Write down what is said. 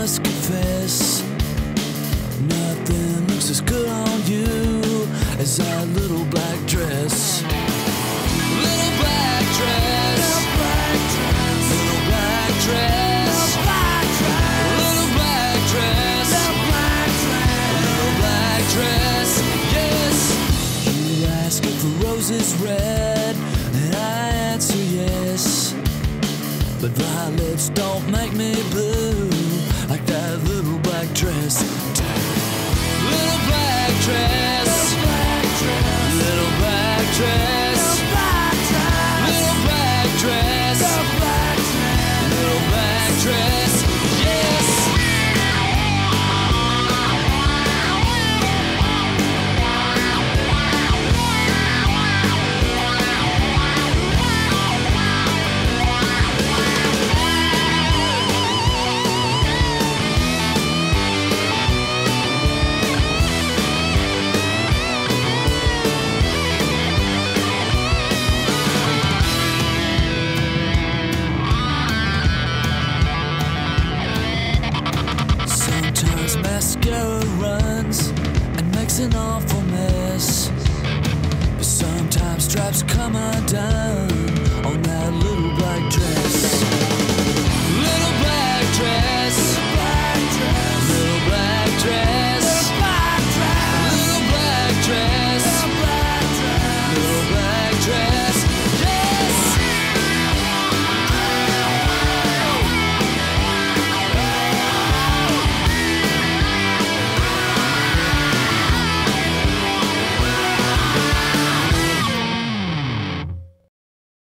must confess, nothing looks as good on you as that little black dress. Little black dress. Little black dress. Little black dress. Little black dress. Little black dress. Yes. You ask for roses is red, and I answer yes. But violets don't make me blue dress. An awful mess.